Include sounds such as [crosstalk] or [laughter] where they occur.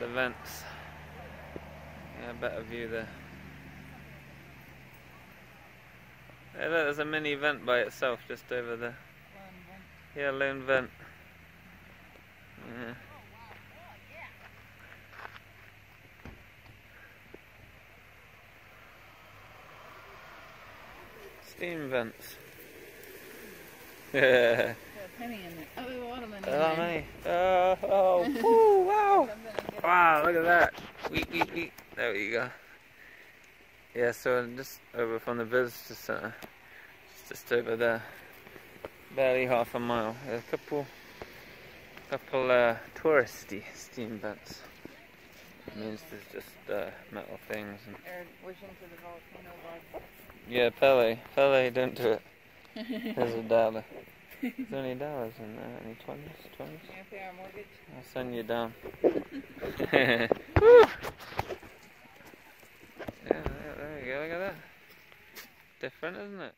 the vents. Yeah, better view there. Yeah, look, there's a mini vent by itself just over there. Yeah, lone vent. Yeah. Steam vents. [laughs] Yeah. penny in there. Oh, watermelon Oh, there. Oh, oh. [laughs] Wow, look at that. Weep, weep, weep. There you go. Yeah, so just over from the visitor center. It's just over there. Barely half a mile. There's a couple, couple uh, touristy steam vents. It means there's just uh, metal things. And... Or wishing for the volcano bug. Yeah, Pele. Pele, don't do it. [laughs] There's a dollar. There's only dollars in there. Any 20s? 20s? You gonna pay our mortgage? I'll send you down. [laughs] [laughs] yeah, there, there you go. Look at that. Different, isn't it?